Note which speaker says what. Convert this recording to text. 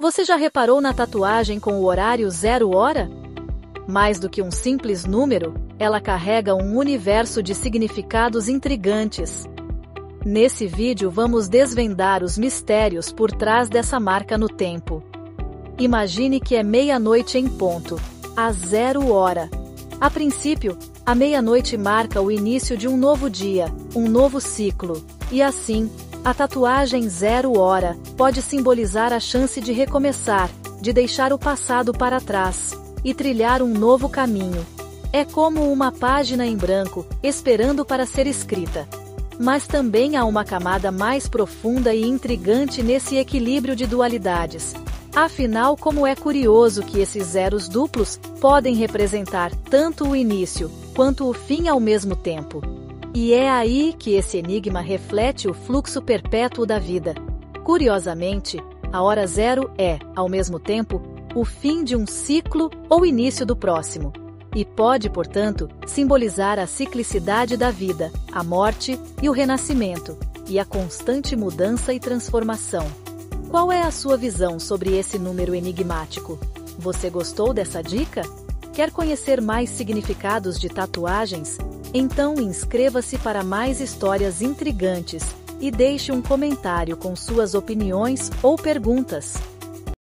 Speaker 1: Você já reparou na tatuagem com o horário zero hora? Mais do que um simples número, ela carrega um universo de significados intrigantes. Nesse vídeo vamos desvendar os mistérios por trás dessa marca no tempo. Imagine que é meia-noite em ponto, a zero hora. A princípio, a meia-noite marca o início de um novo dia, um novo ciclo, e assim, a tatuagem zero hora pode simbolizar a chance de recomeçar, de deixar o passado para trás e trilhar um novo caminho. É como uma página em branco, esperando para ser escrita. Mas também há uma camada mais profunda e intrigante nesse equilíbrio de dualidades. Afinal, como é curioso que esses zeros duplos podem representar tanto o início quanto o fim ao mesmo tempo. E é aí que esse enigma reflete o fluxo perpétuo da vida. Curiosamente, a hora zero é, ao mesmo tempo, o fim de um ciclo ou início do próximo. E pode, portanto, simbolizar a ciclicidade da vida, a morte e o renascimento, e a constante mudança e transformação. Qual é a sua visão sobre esse número enigmático? Você gostou dessa dica? Quer conhecer mais significados de tatuagens? Então inscreva-se para mais histórias intrigantes e deixe um comentário com suas opiniões ou perguntas.